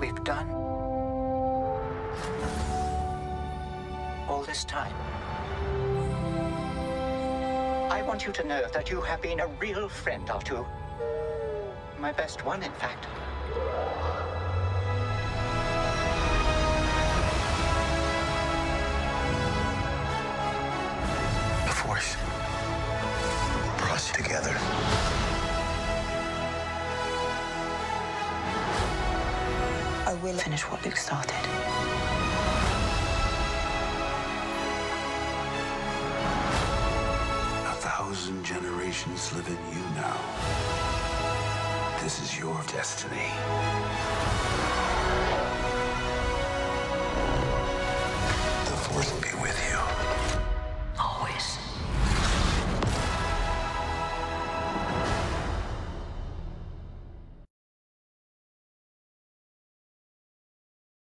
we've done? All this time. I want you to know that you have been a real friend, R2. My best one, in fact. The Force brought us together. I will finish what Luke started. A thousand generations live in you now. This is your destiny.